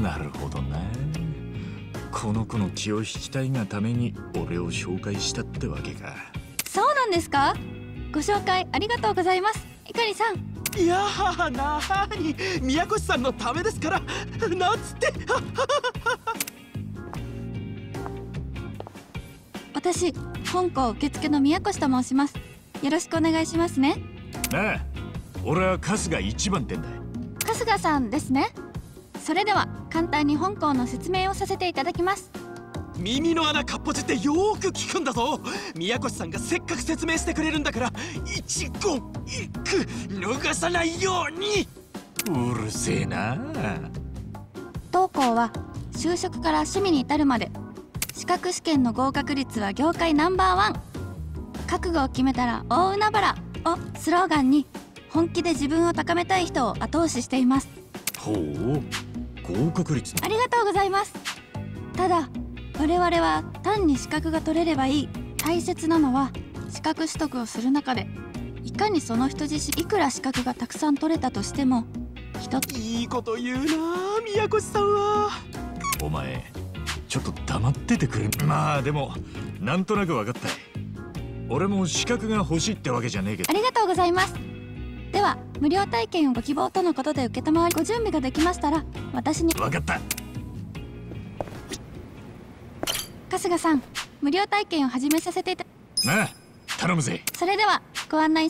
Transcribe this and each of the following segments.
なるほどなこの子の気を引きたいがために俺を紹介したってわけか。そうなんですか？ご紹介ありがとうございます。いかりさん。いやーなーに。宮越さんのためですから。なんつって。私本校受付の宮越と申します。よろしくお願いしますね。なあ俺は春日一番店だ春日さんですねそれでは簡単に本校の説明をさせていただきます。耳の穴かっぽじってよーく聞くんだぞ。宮越さんがせっかく説明してくれるんだから一言一句逃さないように。うるせえな。当校は就職から趣味に至るまで資格試験の合格率は業界ナンバーワン。覚悟を決めたら大海原をスローガンに本気で自分を高めたい人を後押ししています。ほう合格率ありがとうございます。ただ我々は単に資格が取れればいい。大切なのは資格取得をする中でいかにその人自身いくら資格がたくさん取れたとしても一ついいこと言うなー宮越さんは。お前ちょっと黙っててくれ。まあでもなんとなく分かった。俺も資格が欲しいってわけじゃねえけど。ありがとうございますでは無料体験をご希望とのことで承りご準備ができましたら私に分かった。春日さん無料体験を始めさせていたなあ頼むぜ。それではご案内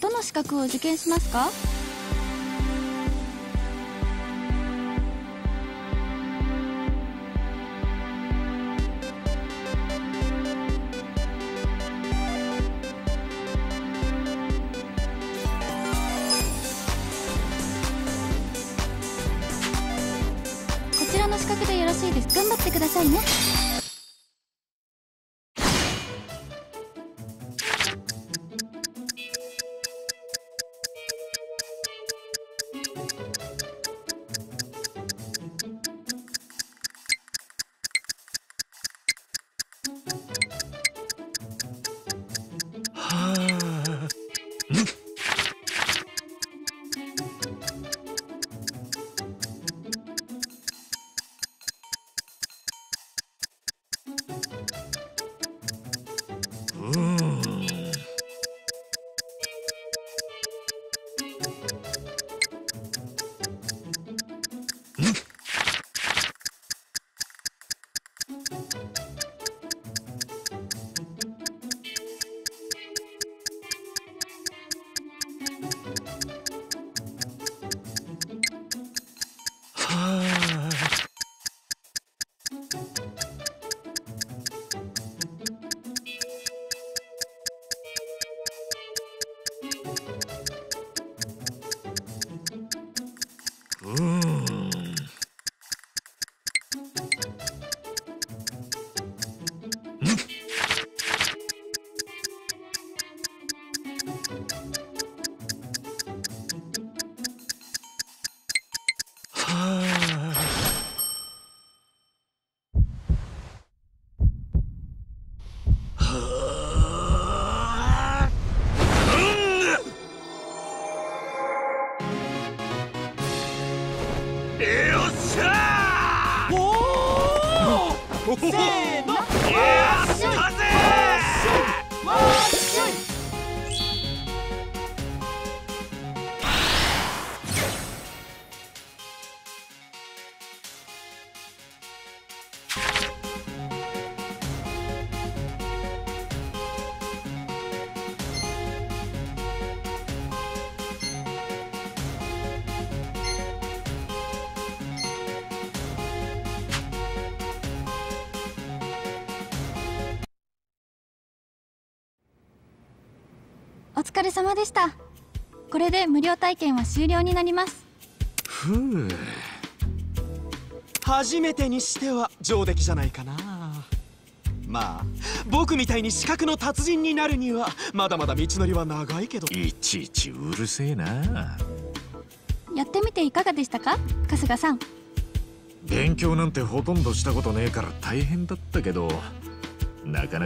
どの資格を受験しますか？こちらの資格でよろしいです。頑張ってくださいね。はせーの！ー！やったぜわーっしお疲れ様でした。これで無料体験は終了になります。ふう。初めてにしては上出来じゃないかな。まあ僕みたいに資格の達人になるにはまだまだ道のりは長いけど。いちいちうるせえな。やってみていかがでしたか？春日さん。勉強なんてほとんどしたことねえから大変だったけどなかなか